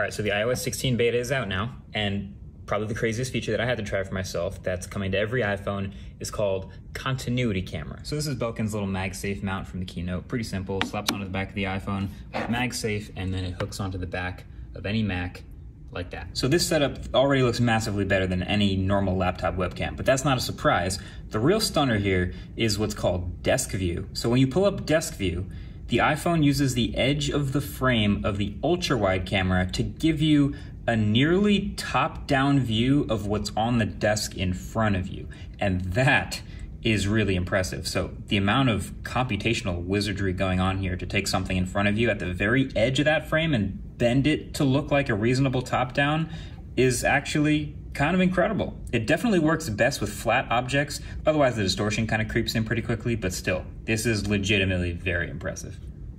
All right, so the iOS 16 beta is out now, and probably the craziest feature that I had to try for myself that's coming to every iPhone is called continuity camera. So this is Belkin's little MagSafe mount from the keynote. Pretty simple, slaps onto the back of the iPhone with MagSafe, and then it hooks onto the back of any Mac like that. So this setup already looks massively better than any normal laptop webcam, but that's not a surprise. The real stunner here is what's called desk view. So when you pull up desk view, the iPhone uses the edge of the frame of the ultra wide camera to give you a nearly top down view of what's on the desk in front of you. And that is really impressive. So the amount of computational wizardry going on here to take something in front of you at the very edge of that frame and bend it to look like a reasonable top down is actually kind of incredible. It definitely works best with flat objects, otherwise the distortion kind of creeps in pretty quickly, but still, this is legitimately very impressive.